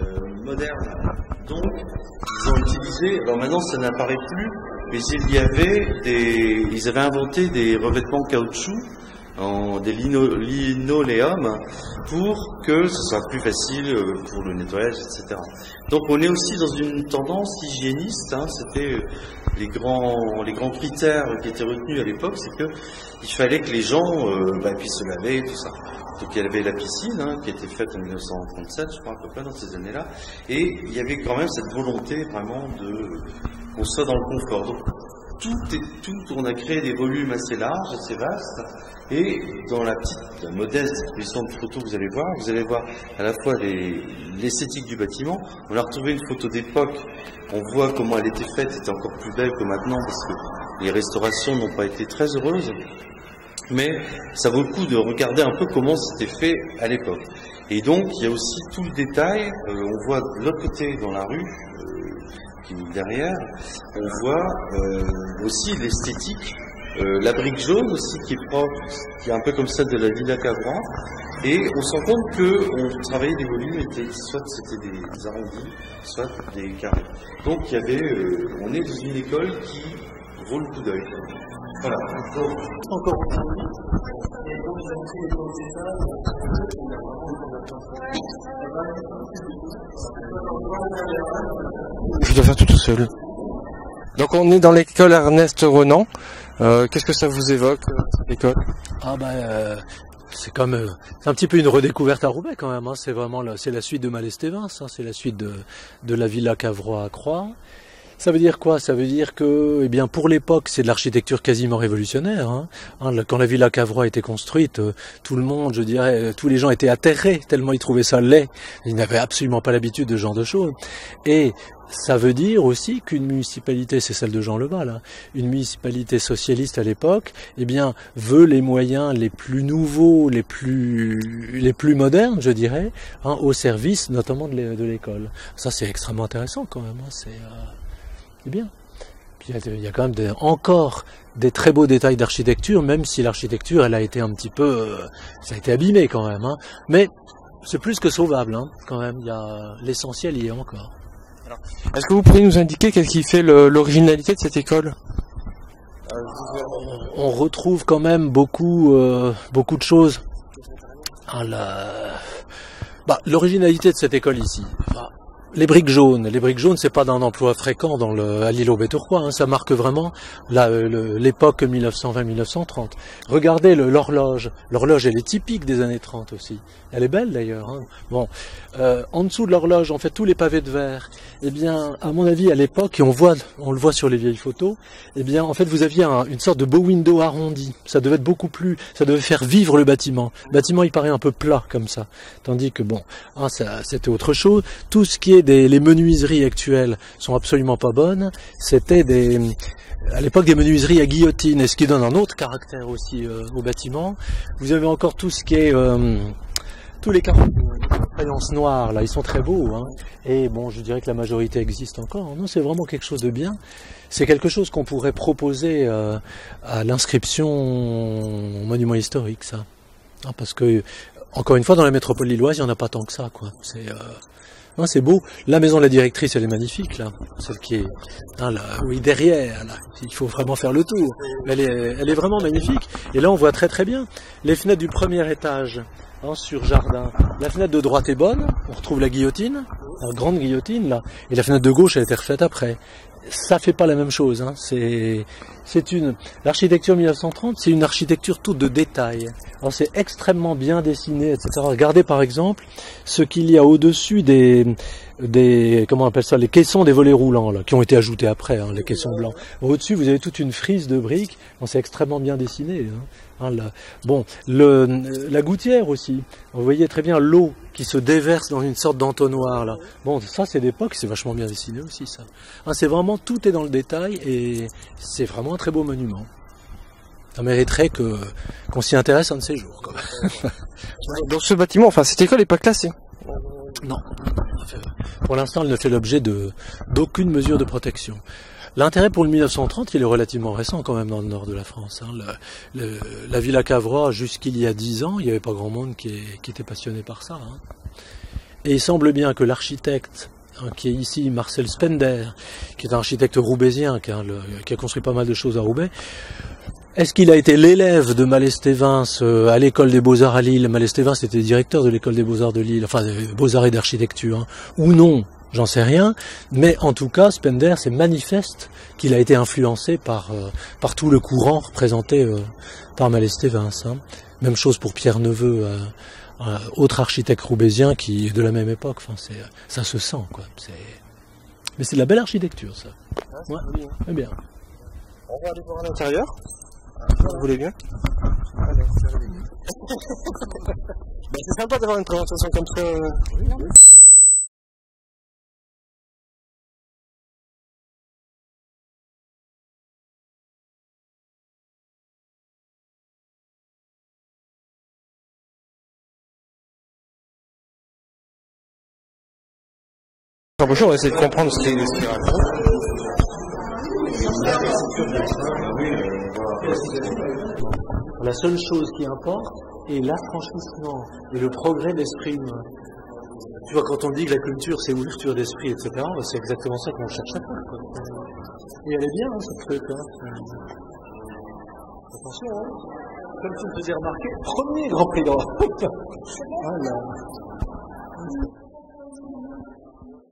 euh, moderne. Donc, ils ont utilisé, alors maintenant ça n'apparaît plus, mais il y avait des, ils avaient inventé des revêtements caoutchouc en des lino, linoléum pour que ce soit plus facile euh, pour le nettoyage, etc. Donc on est aussi dans une tendance hygiéniste. Hein, C'était les grands, critères qui étaient retenus à l'époque, c'est que il fallait que les gens euh, bah, puissent se laver, tout ça. Donc il y avait la piscine hein, qui était faite en 1937, je crois à peu près dans ces années-là, et il y avait quand même cette volonté vraiment de qu'on soit dans le confort. Donc tout est tout, on a créé des volumes assez larges, assez vastes, et dans la petite, modeste exposition de que vous allez voir, vous allez voir à la fois l'esthétique du bâtiment. On a retrouvé une photo d'époque, on voit comment elle était faite, était encore plus belle que maintenant parce que les restaurations n'ont pas été très heureuses. Mais ça vaut le coup de regarder un peu comment c'était fait à l'époque. Et donc, il y a aussi tout le détail. Euh, on voit de l'autre côté dans la rue, derrière, on voit euh, aussi l'esthétique, euh, la brique jaune aussi qui est propre, qui est un peu comme celle de la Villa Cavrois, et on se rend compte que on travaillait des volumes, étaient, soit c'était des arrondis, soit des carrés. Donc il y avait, euh, on est dans une école qui vaut le coup d'œil. Voilà. Encore je dois faire tout seul. Donc on est dans l'école Ernest Renan. Euh, qu'est-ce que ça vous évoque, euh, cette école? Ah bah euh, c'est comme c'est un petit peu une redécouverte à Roubaix quand même. Hein. C'est vraiment la, la suite de Malestévin, hein. c'est la suite de, de la Villa Cavrois à Croix. Ça veut dire quoi? Ça veut dire que, eh bien, pour l'époque, c'est de l'architecture quasiment révolutionnaire. Hein. hein quand la villa Cavrois a été construite, euh, tout le monde, je dirais, euh, tous les gens étaient atterrés tellement ils trouvaient ça laid. Ils n'avaient absolument pas l'habitude de ce genre de choses. Et ça veut dire aussi qu'une municipalité, c'est celle de Jean Leval, hein, une municipalité socialiste à l'époque, eh bien, veut les moyens les plus nouveaux, les plus, les plus modernes, je dirais, hein, au service notamment de l'école. Ça, c'est extrêmement intéressant quand même. Hein, c'est euh, c'est bien. Puis il y a quand même encore des très beaux détails d'architecture, même si l'architecture, elle a été un petit peu, euh, ça a été abîmé quand même. Hein. Mais c'est plus que sauvable, hein, quand même. Il y a l'essentiel y est encore. Est-ce que vous pourriez nous indiquer qu'est-ce qui fait l'originalité de cette école? On retrouve quand même beaucoup, euh, beaucoup de choses. Ah, bah, l'originalité de cette école ici, les briques jaunes, les briques jaunes, c'est pas d'un emploi fréquent dans le, à l'île aux Tourcoing, hein, ça marque vraiment euh, l'époque 1920-1930. Regardez l'horloge, l'horloge elle est typique des années 30 aussi. Elle est belle d'ailleurs. Hein. Bon, euh, en dessous de l'horloge, on fait tous les pavés de verre. Eh bien, à mon avis, à l'époque, et on voit, on le voit sur les vieilles photos, eh bien, en fait, vous aviez une sorte de beau window arrondi. Ça devait être beaucoup plus, ça devait faire vivre le bâtiment. Le bâtiment, il paraît un peu plat comme ça, tandis que bon, hein, c'était autre chose. Tout ce qui est les menuiseries actuelles sont absolument pas bonnes. C'était à l'époque des menuiseries à guillotine, ce qui donne un autre caractère aussi euh, au bâtiment. Vous avez encore tout ce qui est euh, tous les carreaux faïence noire, là, ils sont très beaux. Hein. Et bon, je dirais que la majorité existe encore. Non, c'est vraiment quelque chose de bien. C'est quelque chose qu'on pourrait proposer euh, à l'inscription monument historique, ça. Hein, parce que, encore une fois, dans la métropole lilloise, il n'y en a pas tant que ça, euh, c'est beau. La maison de la directrice, elle est magnifique, là. Celle qui est hein, là, oui, derrière. Là. Il faut vraiment faire le tour. Elle est, elle est vraiment magnifique. Et là, on voit très très bien les fenêtres du premier étage Hein, sur jardin. La fenêtre de droite est bonne, on retrouve la guillotine, la grande guillotine là, et la fenêtre de gauche elle a été refaite après. Ça fait pas la même chose. Hein. C'est une l'architecture 1930, c'est une architecture toute de détails. c'est extrêmement bien dessiné, etc. Regardez par exemple ce qu'il y a au-dessus des des comment appelle ça les caissons des volets roulants là, qui ont été ajoutés après, hein, les caissons blancs. Au-dessus vous avez toute une frise de briques. c'est extrêmement bien dessiné. Hein. Hein, bon, le, la gouttière aussi. Vous voyez très bien l'eau qui se déverse dans une sorte d'entonnoir là. Bon, ça c'est d'époque, c'est vachement bien dessiné aussi ça. Hein, c'est vraiment tout est dans le détail et c'est vraiment un très beau monument. Ça mériterait que qu'on s'y intéresse un de ces jours. dans ce bâtiment, enfin cette école n'est pas classée. Non. Pour l'instant, elle ne fait l'objet d'aucune mesure de protection. L'intérêt pour le 1930, il est relativement récent quand même dans le nord de la France. Hein. la Villa Cavrois, jusqu'il y a dix ans, il n'y avait pas grand monde qui, était passionné par ça. Hein. Et il semble bien que l'architecte hein, qui est ici, Marcel Spender, qui est un architecte roubaisien, qui a, construit pas mal de choses à Roubaix, est-ce qu'il a été l'élève de Malestévin euh, à l'école des beaux-arts à Lille? Malestévin, c'était directeur de l'école des beaux-arts de Lille, enfin des beaux-arts et d'architecture, ou non? J'en sais rien, mais en tout cas, Spender, c'est manifeste qu'il a été influencé par, euh, par tout le courant représenté euh, par Malestévin. hein. Même chose pour Pierre Neveu, euh, euh, autre architecte roubaisien qui est de la même époque. Enfin, c'est, ça se sent, quoi. C'est... Mais c'est de la belle architecture, ça. Ouais, très bien. On va aller voir à l'intérieur. Vous voulez bien? Bah, C'est sympa d'avoir une présentation comme ça. euh. Embauché, on va essayer de comprendre ce qu'il raconte. La seule chose qui importe est l'affranchissement et le progrès d'esprit humain. Tu vois, quand on dit que la culture, c'est ouverture d'esprit, etc., bah, c'est exactement ça qu'on cherche à faire. Et elle est bien, hein, cette truc. Hein. Attention, hein. comme tu me faisais remarquer, premier Grand Prix d'Europe. voilà.